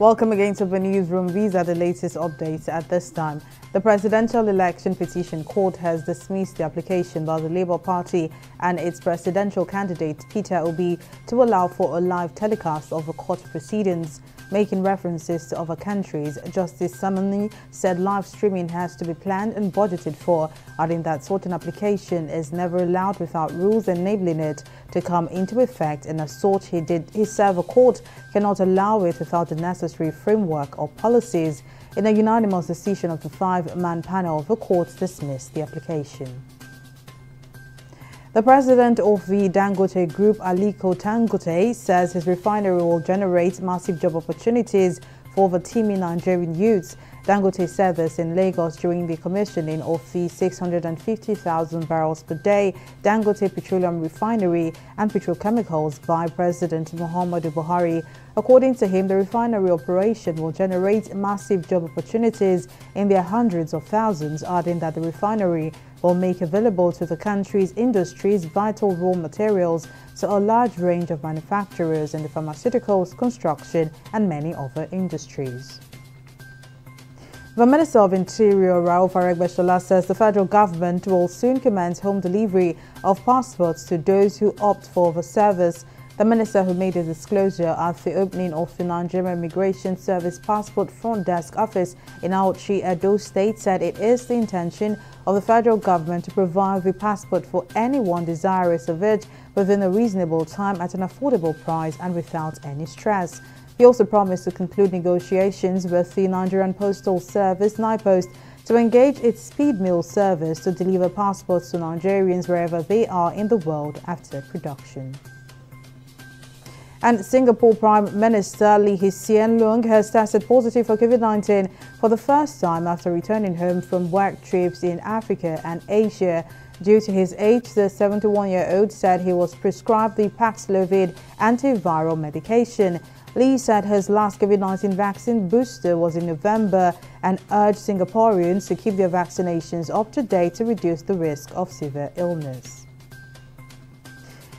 Welcome again to the newsroom. These are the latest updates at this time. The Presidential Election Petition Court has dismissed the application by the Labour Party and its presidential candidate Peter Obi to allow for a live telecast of the court proceedings. Making references to other countries, Justice Tsammani said live streaming has to be planned and budgeted for, adding that such an application is never allowed without rules enabling it to come into effect and as such he did he serve a court cannot allow it without the necessary framework or policies. In a unanimous decision of the five-man panel, the court dismissed the application. The president of the Dangote Group, Aliko Dangote, says his refinery will generate massive job opportunities for the teeming Nigerian youths. Dangote said this in Lagos during the commissioning of the 650,000 barrels per day Dangote Petroleum Refinery and Petrochemicals by President Muhammadu Buhari. According to him, the refinery operation will generate massive job opportunities in their hundreds of thousands, adding that the refinery will make available to the country's industries vital raw materials to a large range of manufacturers in the pharmaceuticals, construction and many other industries. The Minister of Interior, Rauf Aregbesola, says the federal government will soon commence home delivery of passports to those who opt for the service. The minister who made a disclosure at the opening of the Nigerian Immigration Service Passport Front Desk office in Auchi, Edo State said it is the intention of the federal government to provide the passport for anyone desirous of it within a reasonable time at an affordable price and without any stress. He also promised to conclude negotiations with the Nigerian Postal Service, NIPOST, to engage its speed mail service to deliver passports to Nigerians wherever they are in the world after production. And Singapore Prime Minister Lee Hsien Loong has tested positive for COVID-19 for the first time after returning home from work trips in Africa and Asia. Due to his age, the 71-year-old said he was prescribed the Paxlovid antiviral medication. Lee said his last COVID-19 vaccine booster was in November and urged Singaporeans to keep their vaccinations up to date to reduce the risk of severe illness.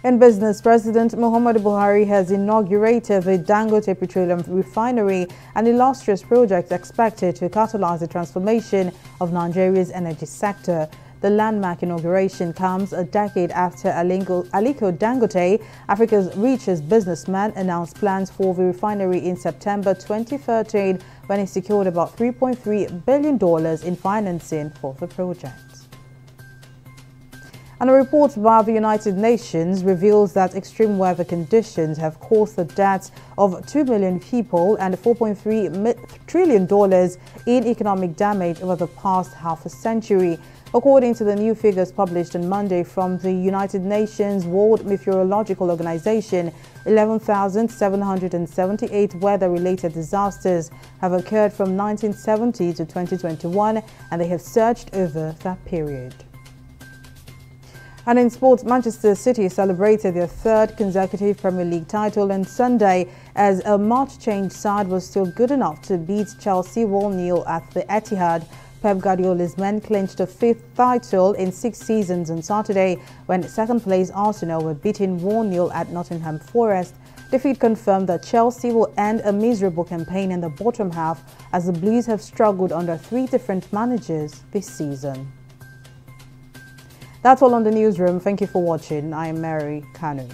In business, President Muhammadu Buhari has inaugurated the Dangote Petroleum Refinery, an illustrious project expected to catalyze the transformation of Nigeria's energy sector. The landmark inauguration comes a decade after Aliko, Aliko Dangote, Africa's richest businessman, announced plans for the refinery in September 2013 when he secured about $3.3 billion in financing for the project. And a report by the United Nations reveals that extreme weather conditions have caused the deaths of 2 million people and $4.3 trillion in economic damage over the past half a century. According to the new figures published on Monday from the United Nations World Meteorological Organization, 11,778 weather-related disasters have occurred from 1970 to 2021 and they have surged over that period. And in sports, Manchester City celebrated their third consecutive Premier League title on Sunday as a much changed side was still good enough to beat Chelsea 1-0 at the Etihad. Pep Guardiola's men clinched a fifth title in six seasons on Saturday when second-place Arsenal were beaten 1-0 at Nottingham Forest. Defeat confirmed that Chelsea will end a miserable campaign in the bottom half as the Blues have struggled under three different managers this season. That's all on the newsroom. Thank you for watching. I am Mary Kanu.